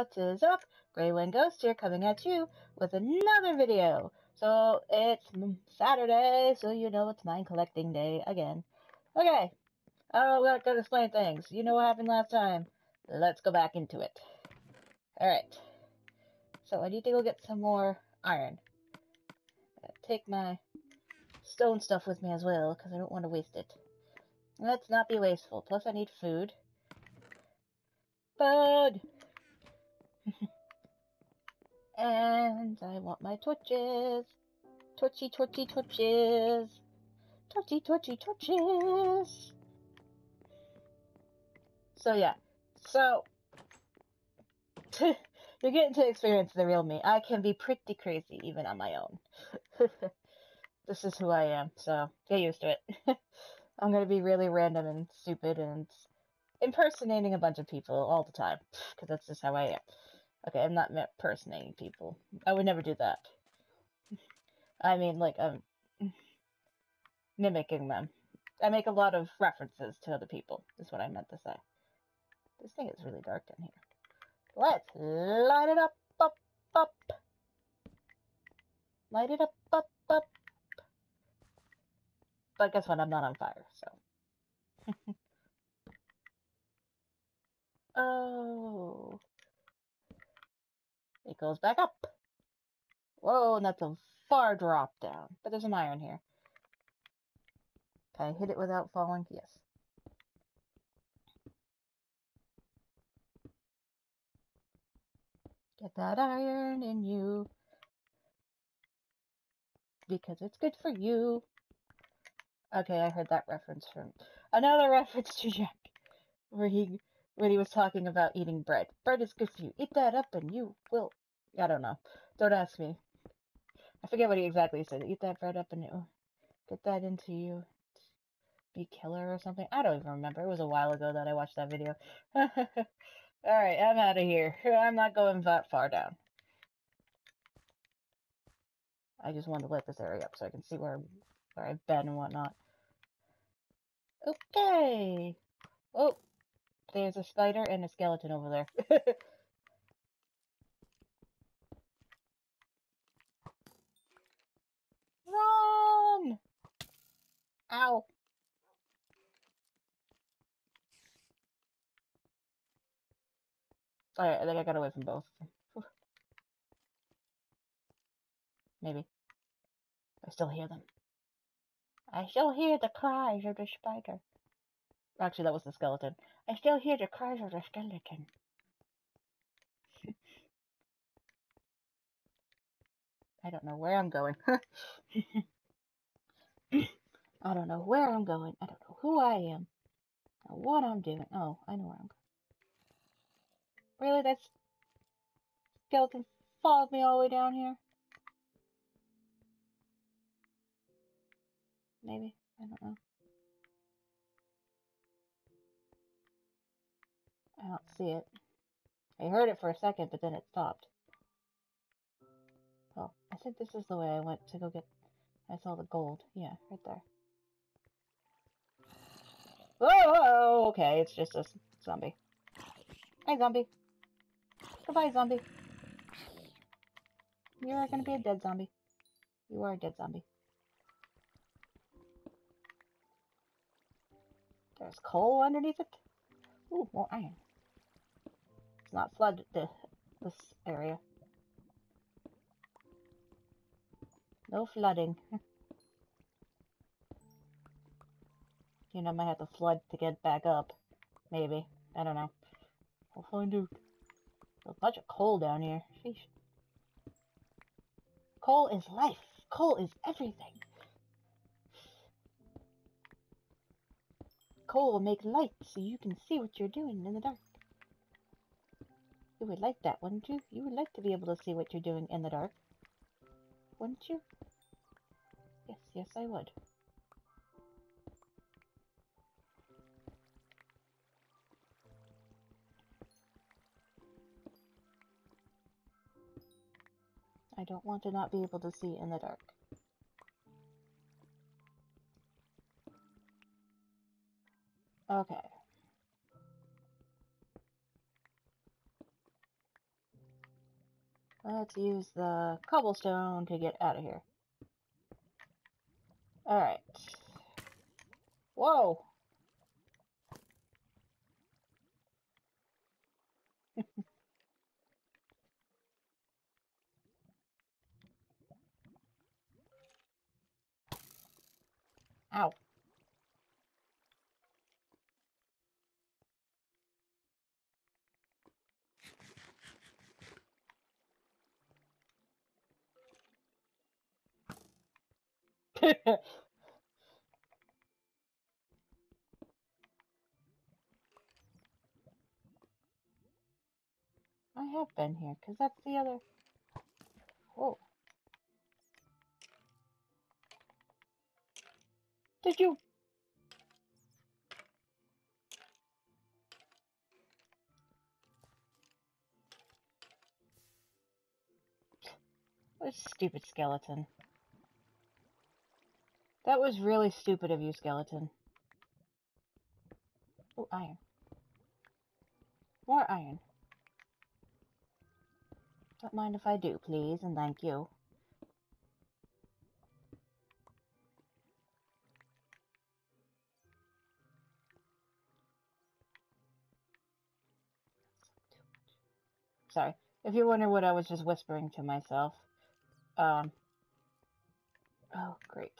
What is up? Greywind Ghost here coming at you with another video. So it's Saturday, so you know it's mine collecting day again. Okay, uh, oh, we're gonna explain things. You know what happened last time. Let's go back into it. Alright. So I need to go get some more iron. Take my stone stuff with me as well, because I don't want to waste it. Let's not be wasteful. Plus I need food. Food! and I want my torches. Torchy, torchy, torches. Torchy, torchy, torches. So yeah. So you're getting to experience the real me. I can be pretty crazy even on my own. this is who I am, so get used to it. I'm gonna be really random and stupid and impersonating a bunch of people all the time, because that's just how I am. Okay, I'm not impersonating people. I would never do that. I mean, like, I'm mimicking them. I make a lot of references to other people, is what I meant to say. This thing is really dark down here. Let's light it up, up, up. Light it up, up, up. But guess what? I'm not on fire, so. oh. It goes back up. Whoa, and that's a far drop down. But there's an iron here. Can I hit it without falling? Yes. Get that iron in you. Because it's good for you. Okay, I heard that reference from another reference to Jack, where he when he was talking about eating bread. Bread is good for you. Eat that up and you will. I don't know. Don't ask me. I forget what he exactly said. Eat that bread up and you get that into you. Be killer or something. I don't even remember. It was a while ago that I watched that video. Alright, I'm out of here. I'm not going that far down. I just wanted to light this area up so I can see where, where I've been and whatnot. Okay. Oh, there's a spider and a skeleton over there. Run! Ow. Alright, I think I got away from both. Maybe. I still hear them. I still hear the cries of the spider. Actually, that was the skeleton. I still hear the cries of the skeleton. I don't know where I'm going. I don't know where I'm going. I don't know who I am. Or what I'm doing. Oh, I know where I'm going. Really? That skeleton followed me all the way down here? Maybe. I don't know. See it. I heard it for a second, but then it stopped. Oh, I think this is the way I went to go get... I saw the gold. Yeah, right there. Oh, okay, it's just a zombie. Hey, zombie. Goodbye, zombie. You are gonna be a dead zombie. You are a dead zombie. There's coal underneath it. Ooh, more iron. It's not flood the, this area. No flooding. you know, I might have to flood to get back up. Maybe. I don't know. We'll find out. There's a bunch of coal down here. Sheesh. Coal is life. Coal is everything. Coal will make light so you can see what you're doing in the dark. You would like that, wouldn't you? You would like to be able to see what you're doing in the dark. Wouldn't you? Yes, yes I would. I don't want to not be able to see in the dark. Okay. Let's use the cobblestone to get out of here. Alright. Whoa! Ow. I have been here, because that's the other... Whoa. Did you... What a stupid skeleton. That was really stupid of you, skeleton. Oh, iron. More iron. Don't mind if I do, please, and thank you. Sorry. If you're wondering what I was just whispering to myself. Um. Oh, great.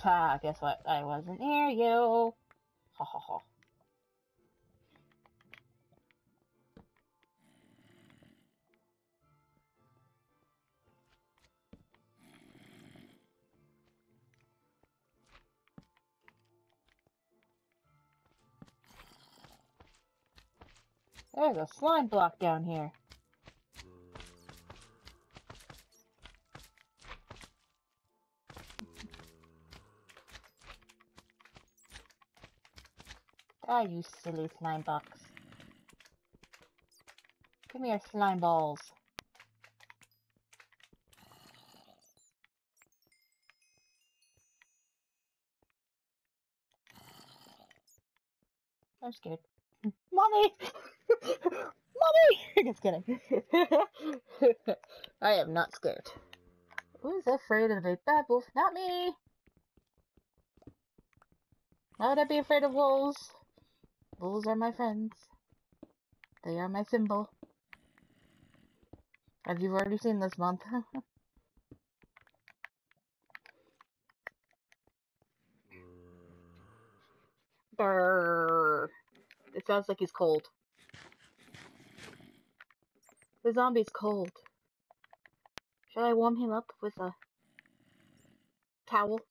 Ta, guess what? I wasn't near you. Ha ha ha. There's a slime block down here. Ah, you silly slime box. Come here, slime balls. I'm scared. Mommy! Mommy! Just kidding. I am not scared. Who's afraid of a bad wolf? Not me! Why would I be afraid of wolves? Wolves are my friends. They are my symbol. As you've already seen this month. Brrr. It sounds like he's cold. The zombie's cold. Should I warm him up with a towel?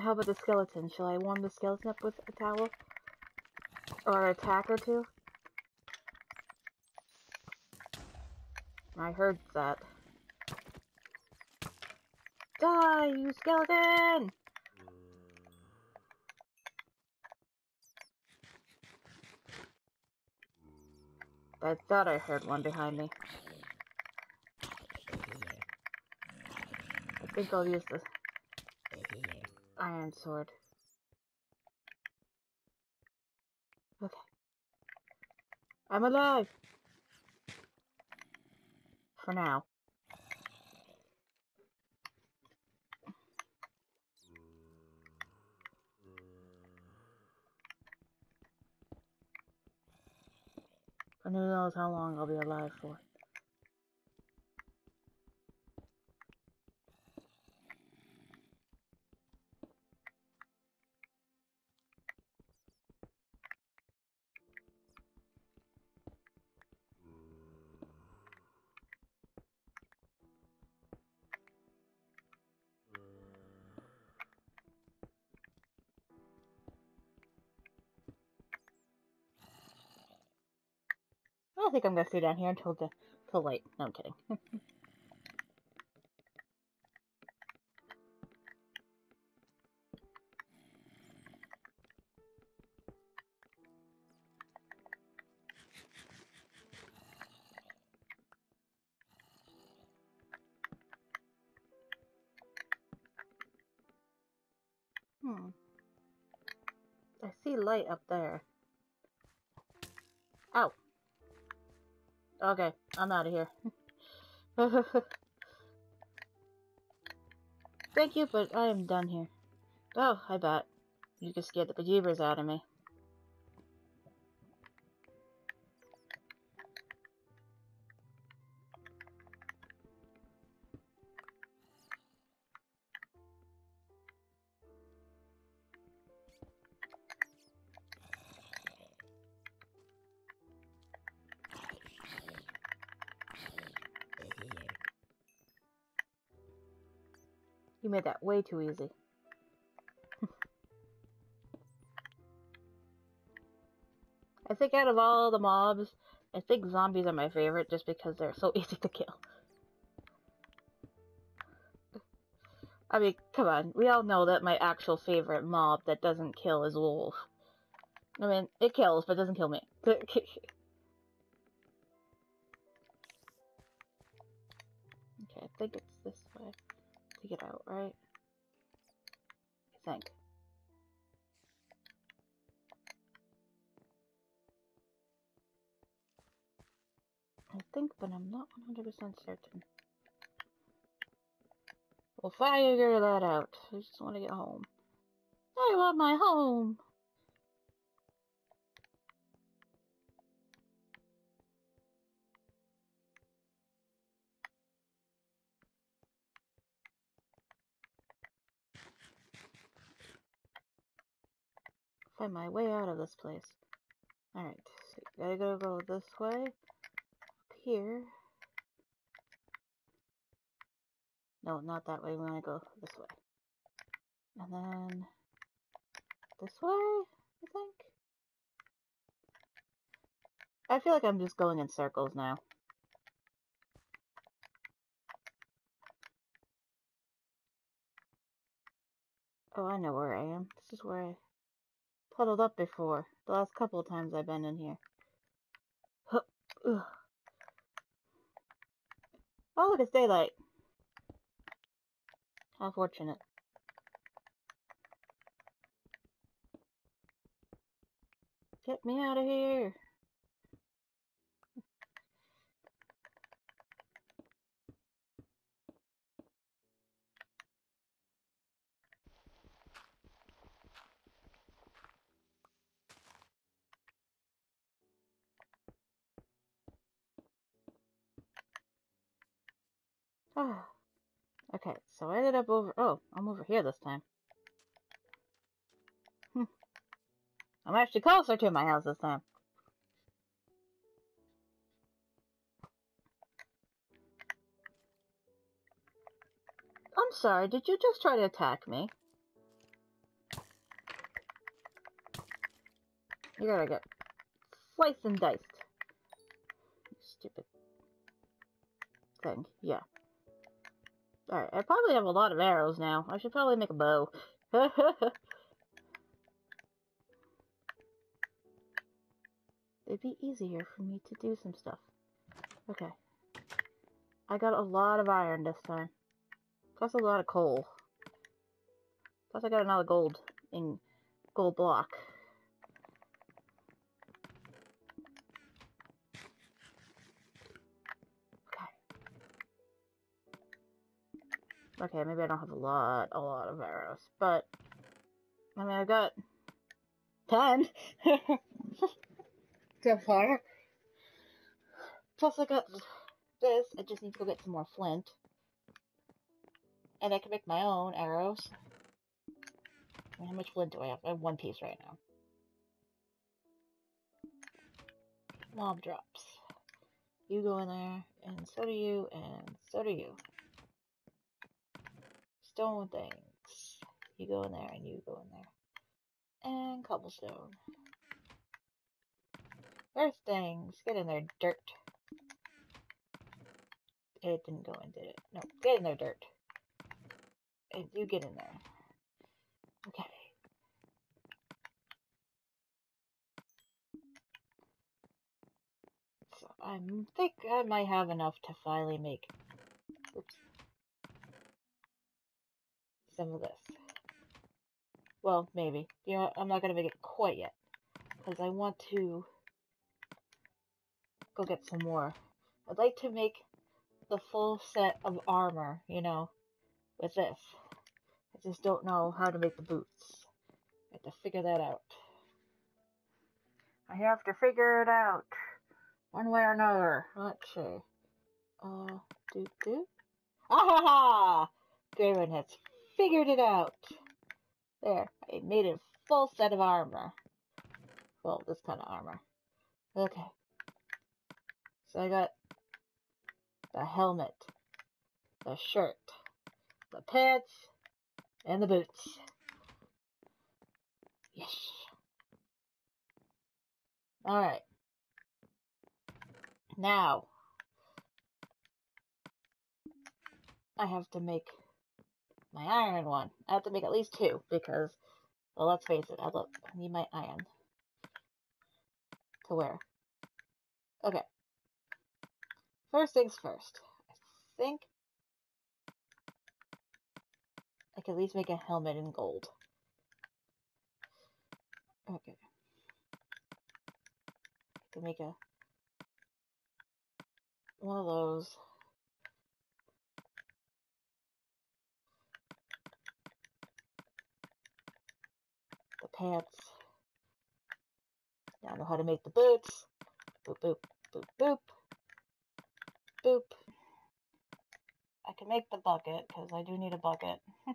How about the skeleton? Shall I warm the skeleton up with a towel? Or a tack or two? I heard that. Die, you skeleton! I thought I heard one behind me. I think I'll use the iron sword. Okay. I'm alive! For now. And who knows how long I'll be alive for. I think I'm gonna stay down here until the till late. No, I'm kidding. I'm out of here. Thank you, but I am done here. Oh, I bet. You just scared the bejeebers out of me. You made that way too easy. I think out of all the mobs, I think zombies are my favorite just because they're so easy to kill. I mean, come on, we all know that my actual favorite mob that doesn't kill is wolf. I mean, it kills, but doesn't kill me. okay, I think it's this to get out, right? I think. I think, but I'm not 100% certain. We'll figure that out. I just want to get home. I want my home! Find my way out of this place. Alright, so gotta go, go this way Up here. No, not that way. We want to go this way. And then this way, I think. I feel like I'm just going in circles now. Oh, I know where I am. This is where I puddled up before. The last couple of times I've been in here. Oh, look, it's daylight. How fortunate. Get me out of here. Ah. okay, so I ended up over- oh, I'm over here this time. Hmm. I'm actually closer to my house this time. I'm sorry, did you just try to attack me? You gotta get sliced and diced. Stupid thing, yeah. Alright, I probably have a lot of arrows now. I should probably make a bow. It'd be easier for me to do some stuff. Okay. I got a lot of iron this time. Plus a lot of coal. Plus I got another gold in gold block. Okay, maybe I don't have a lot, a lot of arrows, but, I mean, I got 10 so far. Plus I got this, I just need to go get some more flint. And I can make my own arrows. How much flint do I have? I have one piece right now. Mob drops. You go in there, and so do you, and so do you stone things. You go in there and you go in there. And cobblestone. Earth things. Get in there, dirt. It didn't go in, did it? No, get in there, dirt. And you get in there. Okay. So I think I might have enough to finally make... Oops some of this. Well, maybe. You know what? I'm not going to make it quite yet. Because I want to go get some more. I'd like to make the full set of armor, you know, with this. I just don't know how to make the boots. I have to figure that out. I have to figure it out. One way or another. Let's see. Uh, do do. Ah ha ha! Graven has figured it out. There, I made a full set of armor. Well, this kind of armor. Okay. So I got the helmet, the shirt, the pants, and the boots. Yes. Alright. Now, I have to make my iron one. I have to make at least two because, well, let's face it, I, look, I need my iron to wear. Okay. First things first. I think I can at least make a helmet in gold. Okay. I can make a one of those. The pants. Now I know how to make the boots. Boop, boop, boop, boop. Boop. I can make the bucket, because I do need a bucket.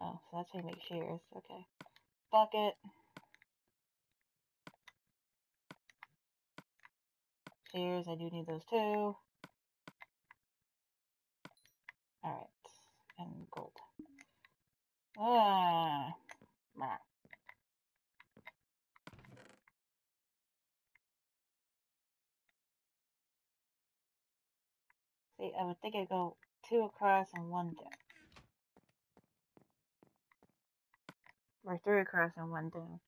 oh, so that's how you make shears. Okay. Bucket. Shears, I do need those too. Alright. And gold. See, I would think I'd go two across and one down. Or three across and one down.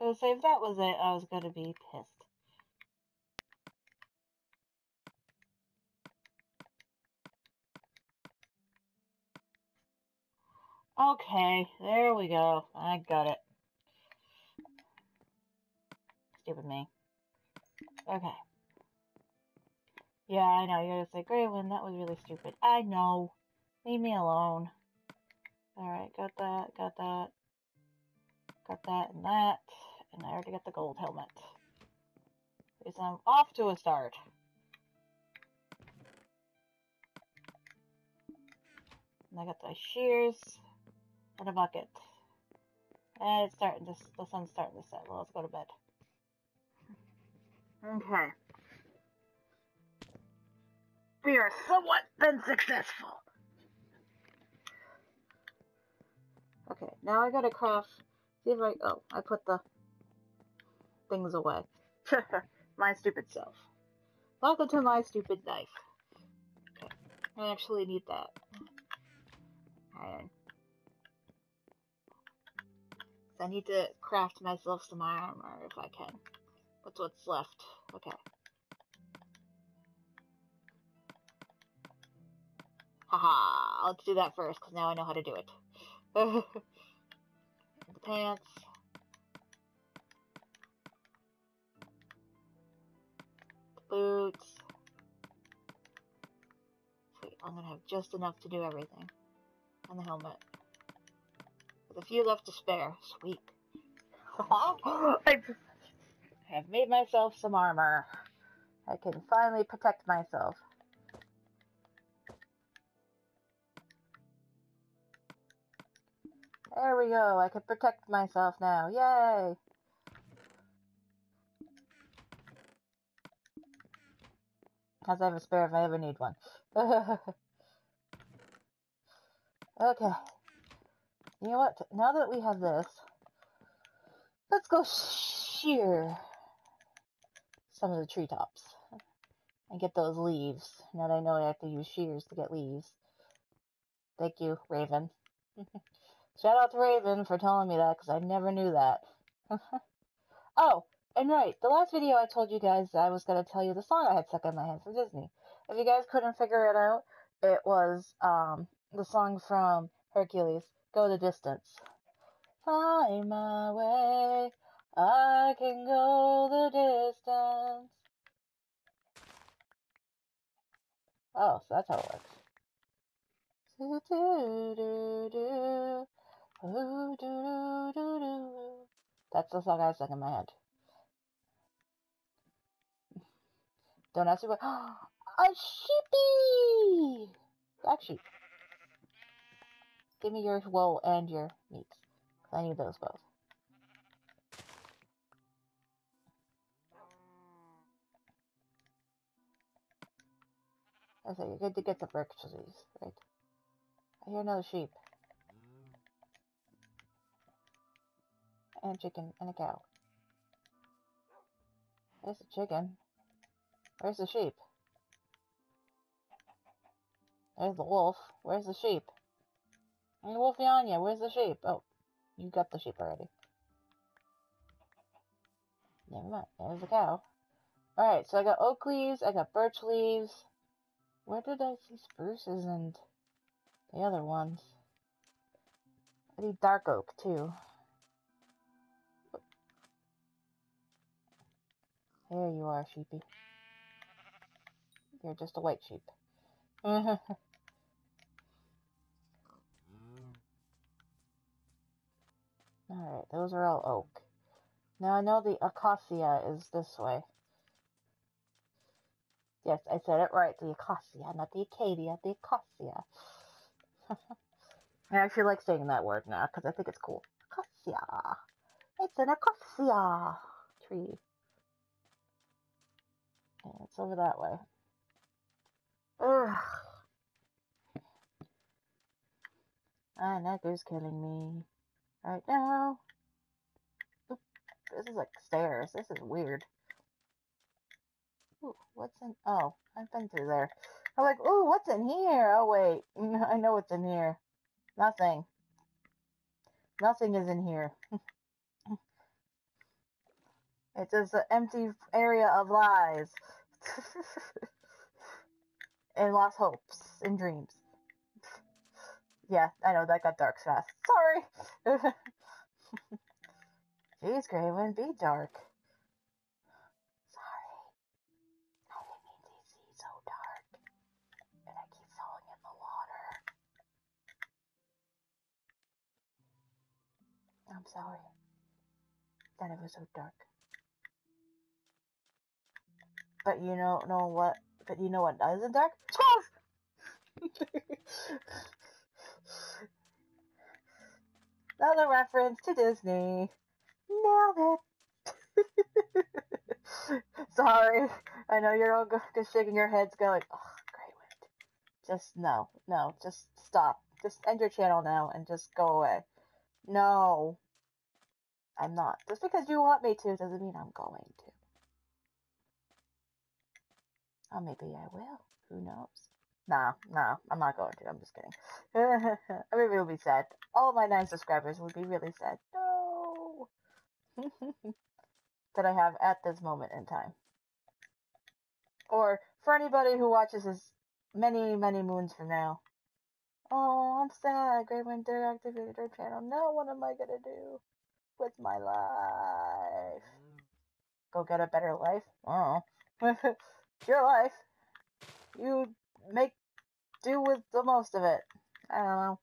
So if that was it, I was gonna be pissed. Okay, there we go. I got it. Stupid me. Okay. Yeah, I know. You're gonna say, Graylin, that was really stupid. I know. Leave me alone. Alright, got that, got that. Got that and that. And I already got the gold helmet. Because I'm off to a start. And I got the shears and a bucket. And it's starting to, the sun's starting to set. Well, let's go to bed. Okay. We are somewhat been successful. Okay, now I gotta craft. See if I. Oh, I put the things away. my stupid self. Welcome to my stupid life. Okay, I actually need that. Iron. I need to craft myself some armor if I can. That's what's left. Okay. Haha, let's do that first, because now I know how to do it. the pants. Boots. Sweet, I'm gonna have just enough to do everything. And the helmet. With a few left to spare. Sweet. I have made myself some armor. I can finally protect myself. There we go. I can protect myself now. Yay! Because I have a spare if I ever need one. okay. You know what? Now that we have this, let's go shear some of the treetops and get those leaves. Now that I know I have to use shears to get leaves. Thank you, Raven. Shout out to Raven for telling me that because I never knew that. Oh, and right, the last video I told you guys I was gonna tell you the song I had stuck in my head from Disney. If you guys couldn't figure it out, it was um the song from Hercules, Go the Distance. Find my way, I can go the distance. Oh, so that's how it works. Do, do, do, do. Ooh, do, do, do, do. That's the song I stuck in my head. Don't ask me what. A sheepy! Black sheep. Give me your wool and your meats. I need those both. I say you're good to get the purchases, right? I hear another sheep. And a chicken and a cow. There's a chicken. Where's the sheep? There's the wolf. Where's the sheep? Hey, Wolfie Anya, where's the sheep? Oh, you got the sheep already. Never mind. There's the cow. Alright, so I got oak leaves, I got birch leaves. Where did I see spruces and the other ones? I need dark oak, too. There you are, sheepy. You're just a white sheep. Mm-hmm. Mm. Alright, those are all oak. Now I know the acacia is this way. Yes, I said it right. The acacia, not the acadia, the acacia. I actually like saying that word now because I think it's cool. Acacia. It's an acacia tree. Yeah, it's over that way. Ugh. Ah, Necker's killing me. Right now. Oop, this is like stairs. This is weird. Ooh, what's in... Oh, I've been through there. I'm like, ooh, what's in here? Oh, wait. I know what's in here. Nothing. Nothing is in here. it's just an empty area of lies. and lost hopes and dreams. Yeah, I know that got dark fast. Sorry. Jeez, Gray, wouldn't be dark. Sorry. I didn't mean to see so dark. And I keep falling in the water. I'm sorry. That it was so dark. But you know, know what? But you know what isn't dark? Another reference to Disney. Nailed it. Sorry. I know you're all just shaking your heads going, oh, Greywind. Just no, no, just stop. Just end your channel now and just go away. No. I'm not. Just because you want me to doesn't mean I'm going to. Oh, maybe I will. Who knows? Nah, nah, I'm not going to. I'm just kidding. I mean, would be sad. All my nine subscribers would be really sad. No! that I have at this moment in time. Or for anybody who watches this many, many moons from now. Oh, I'm sad. Greywind deactivated her channel. Now what am I gonna do with my life? Mm. Go get a better life? Oh. Your life. You make do with the most of it. I don't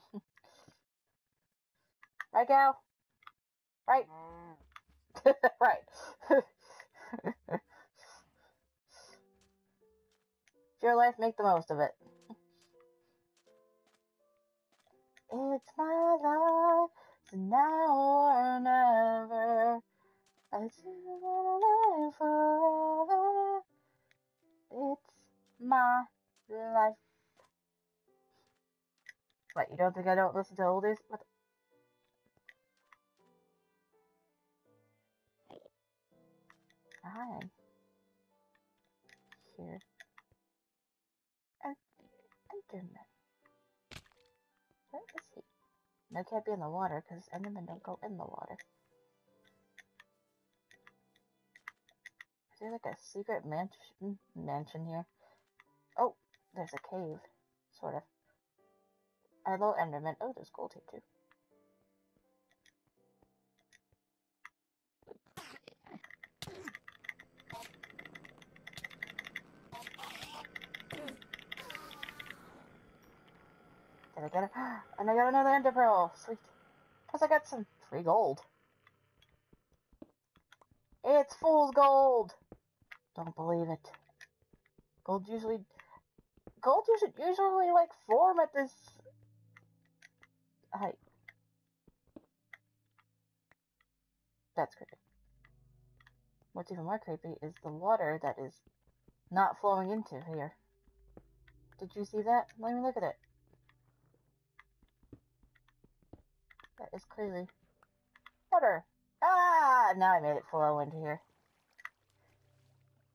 know. right, Gal? Right? right. your life, make the most of it. It's my life, now or never. I just wanna live forever. It's my life. What, you don't think I don't listen to oldies? What Hi. Here. Enderman. Where is he? No, can't be in the water because Endermen don't go in the water. Is there like a secret mansion mansion here? Oh, there's a cave, sort of. Hello, Enderman. Oh, there's gold here too. Did I get it? And I got another ender pearl. Sweet. Plus I got some free gold. It's fool's gold! Don't believe it. Gold usually... Gold usually, usually like form at this height. That's creepy. What's even more creepy is the water that is not flowing into here. Did you see that? Let me look at it. That is crazy. Water! Ah! Now I made it flow into here.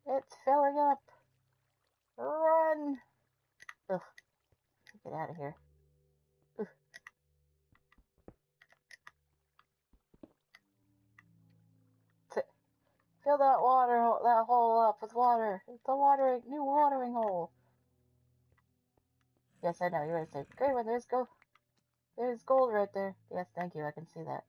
It's filling up. Run! Ugh. Get out of here. Fill that water, that hole up with water. It's a watering, new watering hole. Yes, I know. You're right. Say, great one. There's go. There's gold right there. Yes, thank you. I can see that.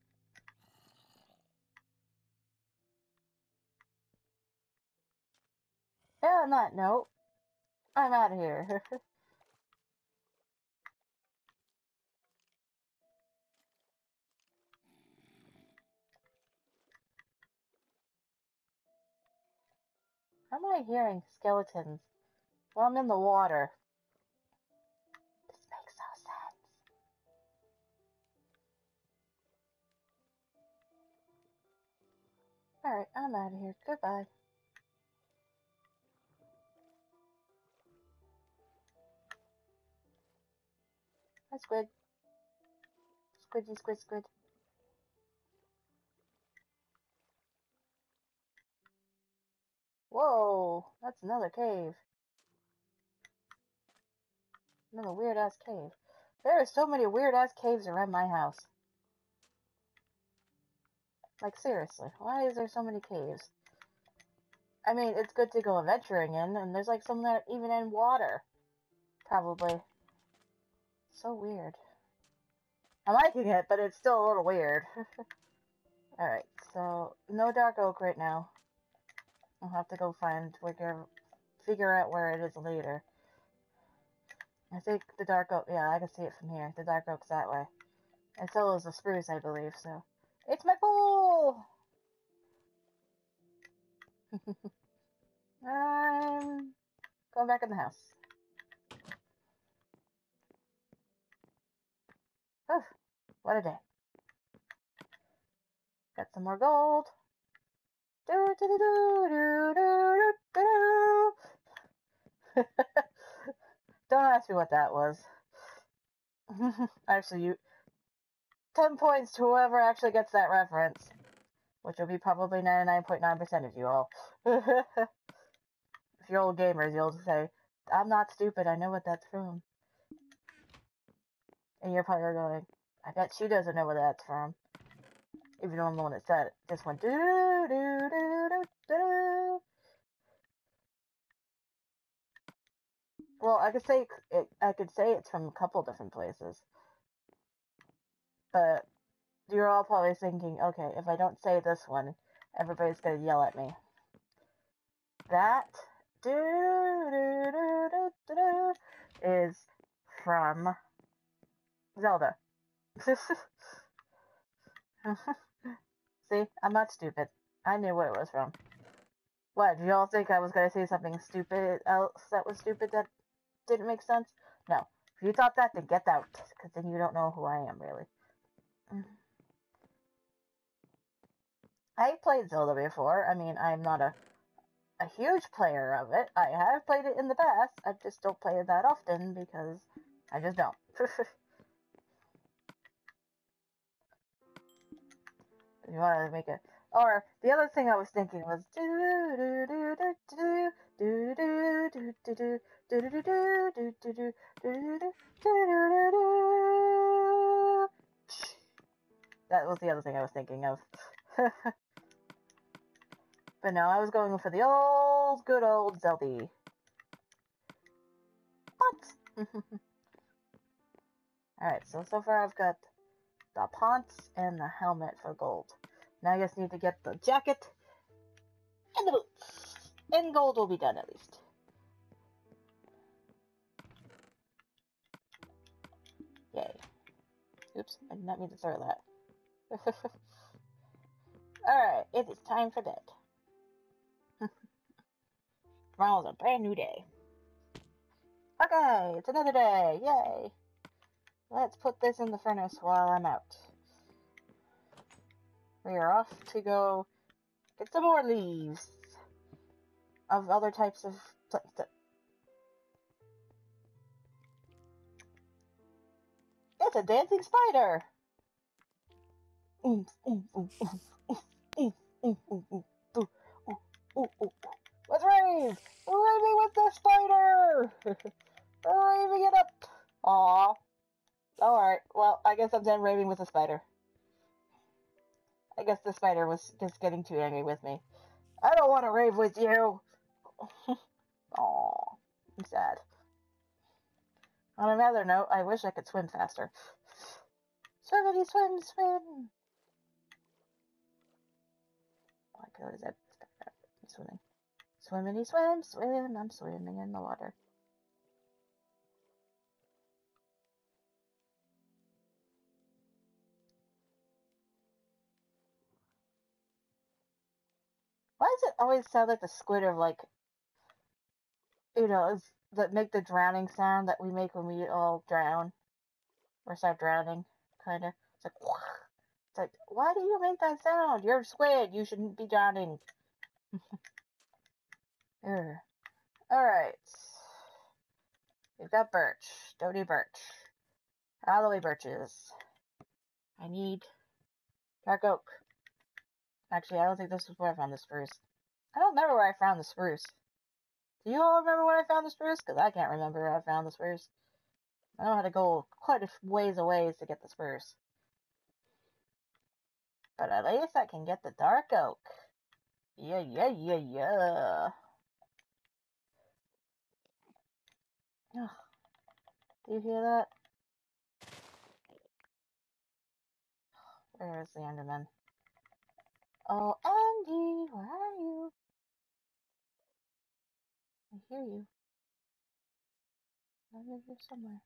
Yeah, on that note, I'm out of here. How am I hearing skeletons? Well, I'm in the water. This makes no sense. Alright, I'm out of here. Goodbye. Hi, squid. Squidgy, squid, squid. Whoa, that's another cave. Another weird ass cave. There are so many weird ass caves around my house. Like, seriously, why is there so many caves? I mean, it's good to go adventuring in, and there's like some that even in water. Probably. So weird. I'm liking it, but it's still a little weird. Alright, so no dark oak right now. I'll have to go find, figure, figure out where it is later. I think the dark oak, yeah, I can see it from here. The dark oak's that way. And so is the spruce, I believe, so. It's my bowl! I'm going back in the house. What a day. Got some more gold. Do, do, do, do, do, do, do. Don't ask me what that was. actually, you. 10 points to whoever actually gets that reference. Which will be probably 99.9% .9 of you all. if you're old gamers, you'll say, I'm not stupid, I know what that's from. And you're probably going, I bet she doesn't know where that's from. Even though I'm the one that said it. Just went, doo doo doo doo doo Well, I could say it, I could say it's from a couple different places. But you're all probably thinking, okay, if I don't say this one, everybody's gonna yell at me. That do do do do do do is from Zelda. See, I'm not stupid. I knew what it was from. What, did y'all think I was gonna say something stupid else that was stupid that didn't make sense? No. If you thought that, then get out, because then you don't know who I am, really. I played Zelda before. I mean, I'm not a a huge player of it. I have played it in the past. I just don't play it that often because I just don't. you want to make it. Or the other thing I was thinking was do do do do do do do do do do do do do do do do do do do That was the other thing I was thinking of. But no, I was going for the old, good old Zeldy. What? Alright, so so far I've got the pants and the helmet for gold. Now I just need to get the jacket and the boots. And gold will be done at least. Yay. Oops, I did not mean to throw that. Alright, it is time for bed. Tomorrow's a brand new day. Okay, it's another day. Yay. Let's put this in the furnace while I'm out. We are off to go get some more leaves of other types of plants. It's a dancing spider! Let's rave! Raving with the spider! Raving it up! Aww. Alright, well, I guess I'm done raving with the spider. I guess the spider was just getting too angry with me. I don't want to rave with you! Aww. I'm sad. On another note, I wish I could swim faster. Swimmity swim, swim! Like, what is that? I'm swimming. Swimmity swim, swim, I'm swimming in the water. Why does it always sound like the squid of like, you know, that make the drowning sound that we make when we all drown or start drowning, kind of. It's like, it's like, why do you make that sound? You're a squid. You shouldn't be drowning. Alright. We've got birch. Don't need birch. All the way birches. I need dark oak. Actually, I don't think this is where I found the spruce. I don't remember where I found the spruce. Do you all remember where I found the spruce? Because I can't remember where I found the spruce. I know how to go quite a ways away to get the spruce. But at least I can get the dark oak. Yeah, yeah, yeah, yeah. Oh, do you hear that? Where is the Enderman? Oh, Andy, where are you? I hear you. I hear you somewhere.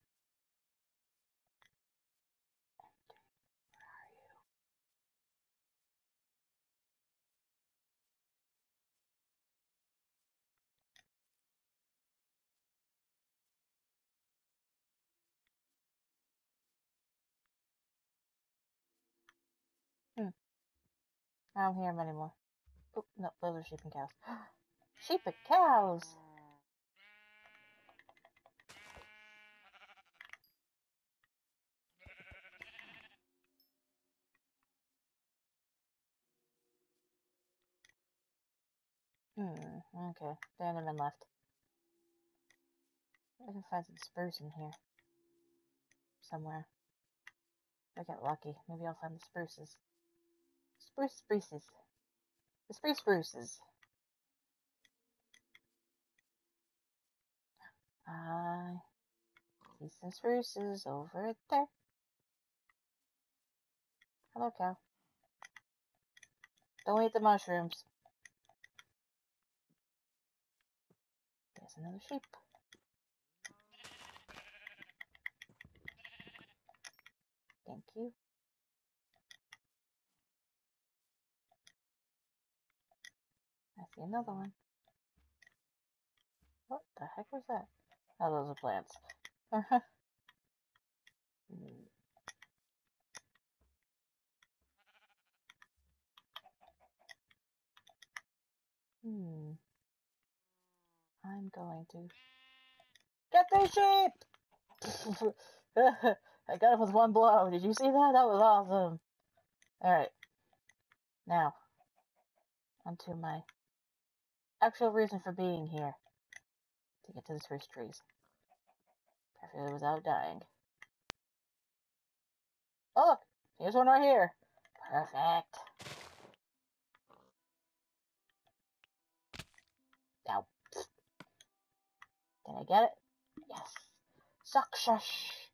I don't hear them anymore. Oh, no, those are sheep and cows. sheep and cows! Hmm, okay. The Enderman left. I can find some spruce in here. Somewhere. I get lucky. Maybe I'll find the spruces. Spruce spruces. The spruce spruces. I see some spruces uh, over there. Hello, cow. Don't eat the mushrooms. There's another sheep. Thank you. I see another one. What the heck was that? Oh, those are plants. hmm. I'm going to get these sheep! I got it with one blow. Did you see that? That was awesome. Alright. Now, onto my actual reason for being here. To get to the spruce trees. Perfectly without dying. Oh, look! Here's one right here. Perfect. Now, did I get it? Yes. Suckshush.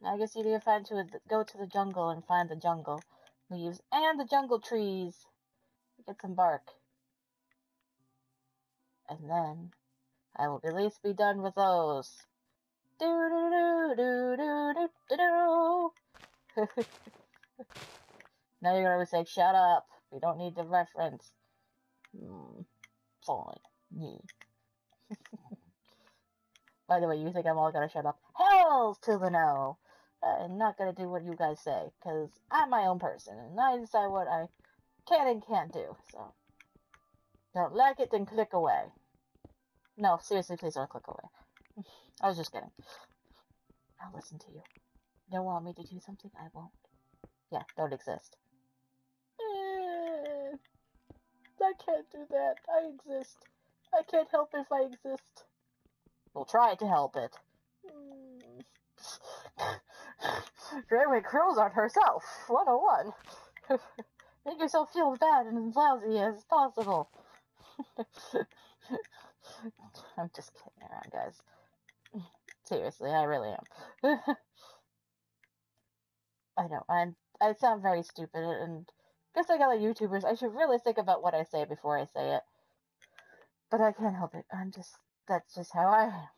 Now I guess you need to, to go to the jungle and find the jungle leaves and the jungle trees. Get some bark. And then I will at least be done with those. Do do do do do do do do. now you're gonna say, "Shut up." We don't need the reference. Hmm. Fine. Yeah. By the way, you think I'm all gonna shut up? Hells to the no! I'm not gonna do what you guys say, because I'm my own person, and I decide what I can and can't do, so. Don't like it, then click away. No, seriously, please don't click away. I was just kidding. I'll listen to you. Don't want me to do something? I won't. Yeah, don't exist. Eh, I can't do that. I exist. I can't help if I exist. We'll try to help it. Railway Crows on herself. 101. Make yourself feel as bad and as lousy as possible. I'm just kidding around, guys. Seriously, I really am. I know, I'm I sound very stupid and just like other YouTubers, I should really think about what I say before I say it. But I can't help it. I'm just that's just how I am.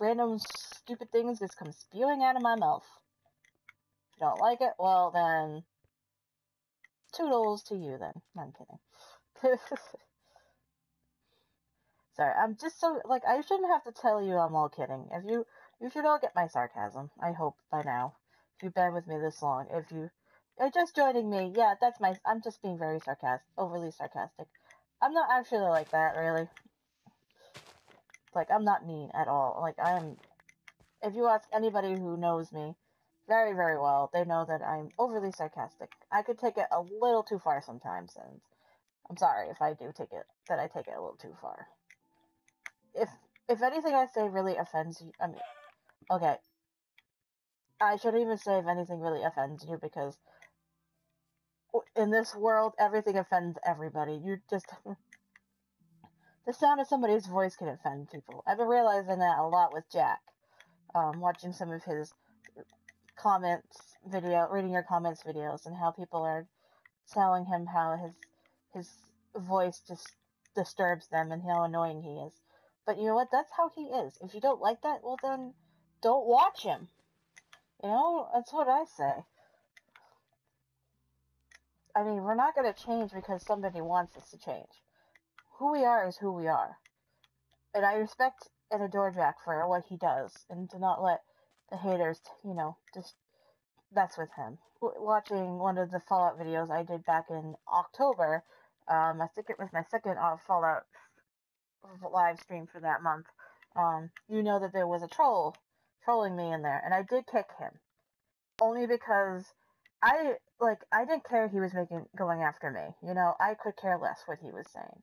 Random stupid things just come spewing out of my mouth. If you don't like it, well then toodles to you then. No, I'm kidding. Sorry, I'm just so like I shouldn't have to tell you I'm all kidding. If you you should all get my sarcasm. I hope by now. If you've been with me this long, if you are just joining me, yeah, that's my. I'm just being very sarcastic, overly sarcastic. I'm not actually like that, really. Like I'm not mean at all. Like I'm. If you ask anybody who knows me very, very well, they know that I'm overly sarcastic. I could take it a little too far sometimes, and I'm sorry if I do take it that I take it a little too far. If if anything I say really offends you, I mean, Okay. I shouldn't even say if anything really offends you because in this world, everything offends everybody. You just. the sound of somebody's voice can offend people. I've been realizing that a lot with Jack. Um, watching some of his comments video, reading your comments videos, and how people are telling him how his his voice just disturbs them and how annoying he is. But you know what? That's how he is. If you don't like that, well then don't watch him. You know, that's what I say. I mean, we're not going to change because somebody wants us to change. Who we are is who we are. And I respect and adore Jack for what he does, and to not let the haters, you know, just mess with him. Watching one of the Fallout videos I did back in October, um, I think it was my second uh, Fallout live stream for that month. Um, you know that there was a troll trolling me in there, and I did kick him. Only because I like I didn't care he was making going after me. You know, I could care less what he was saying.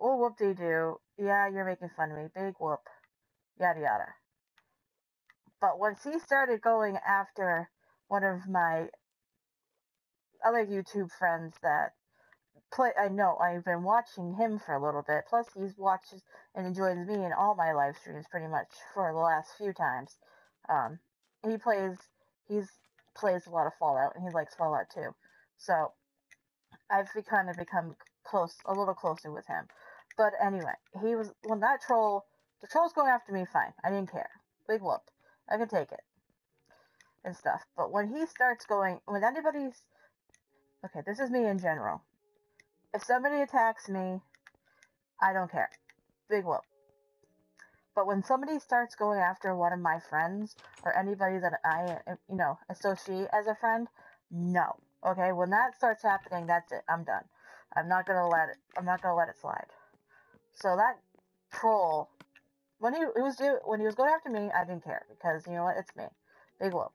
Oh whoop de doo. Yeah, you're making fun of me. Big whoop. Yada yada. But once he started going after one of my other YouTube friends that play I know I've been watching him for a little bit. Plus he's watches and enjoys me in all my live streams pretty much for the last few times. Um, he plays he's plays a lot of Fallout and he likes Fallout too. So I've kind of become close a little closer with him. But anyway, he was when that troll the troll's going after me fine. I didn't care. Big whoop. I can take it. And stuff. But when he starts going when anybody's okay, this is me in general. If somebody attacks me, I don't care. Big whoop. But when somebody starts going after one of my friends or anybody that I, you know, associate as a friend, no. Okay, when that starts happening, that's it. I'm done. I'm not gonna let it. I'm not gonna let it slide. So that troll, when he, he was do, when he was going after me, I didn't care because you know what? It's me. Big whoop.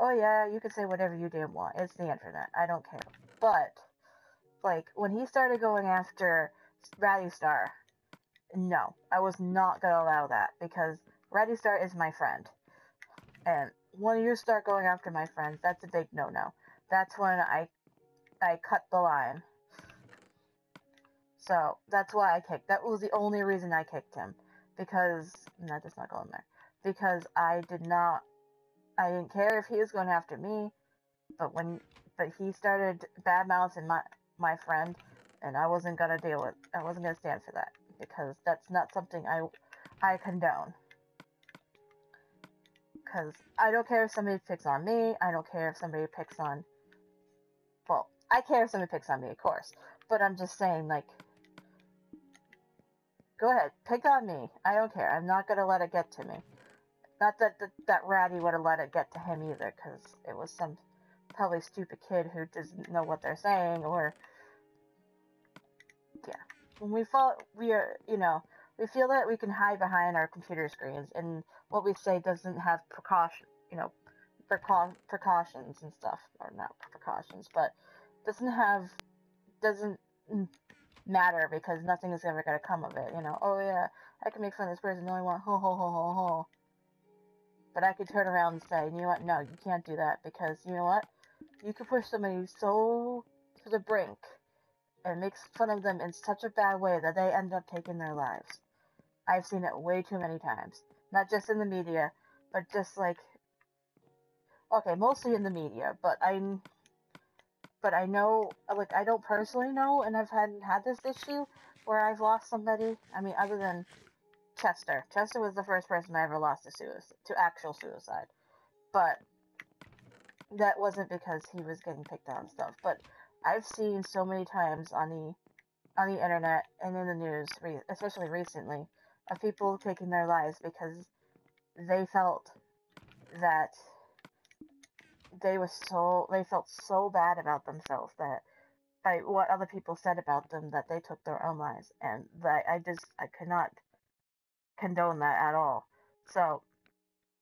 Oh yeah, you can say whatever you damn want. It's the internet. I don't care. But like when he started going after Ratty Star, no, I was not gonna allow that because Ratty Star is my friend, and when you start going after my friends, that's a big no-no. That's when I I cut the line. So that's why I kicked. That was the only reason I kicked him. because no, that's not going there. Because I did not, I didn't care if he was going after me, but when, but he started bad mouthing my my friend, and I wasn't gonna deal with, I wasn't gonna stand for that because that's not something I I condone. Because I don't care if somebody picks on me. I don't care if somebody picks on. Well, I care if somebody picks on me, of course. But I'm just saying, like, go ahead, pick on me. I don't care. I'm not gonna let it get to me. Not that that, that Ratty would have let it get to him either, because it was some probably stupid kid who doesn't know what they're saying, or yeah. When we fall, we are, you know, we feel that we can hide behind our computer screens, and what we say doesn't have precaution, you know, precau- precautions and stuff, or not precautions, but doesn't have, doesn't matter because nothing is ever going to come of it, you know. Oh yeah, I can make fun of this person, I want ho ho ho ho ho. But I could turn around and say, you know what, no, you can't do that because, you know what, you can push somebody so to the brink and make fun of them in such a bad way that they end up taking their lives. I've seen it way too many times. Not just in the media, but just like okay, mostly in the media, but I'm but I know like I don't personally know and I've had had this issue where I've lost somebody. I mean other than Chester. Chester was the first person I ever lost to suicide to actual suicide. But that wasn't because he was getting picked on stuff. But I've seen so many times on the on the internet and in the news, especially recently, of people taking their lives because they felt that they were so they felt so bad about themselves that by what other people said about them that they took their own lives and that I just I could not condone that at all. So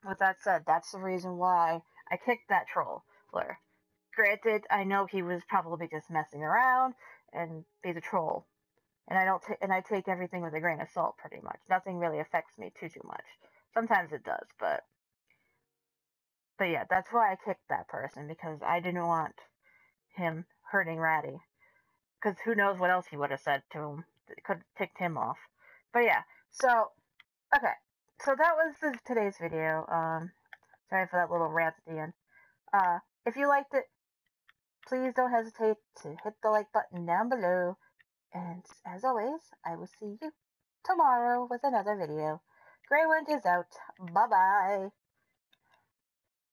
with that said, that's the reason why I kicked that troll. Granted, I know he was probably just messing around and he's a troll and I don't ta- and I take everything with a grain of salt pretty much. Nothing really affects me too too much. Sometimes it does, but but yeah, that's why I kicked that person because I didn't want him hurting Ratty. Because who knows what else he would have said to him? It could have ticked him off. But yeah, so okay, so that was the, today's video. Um, sorry for that little rant at the end. Uh, if you liked it, please don't hesitate to hit the like button down below. And as always, I will see you tomorrow with another video. Greywind is out. Bye bye.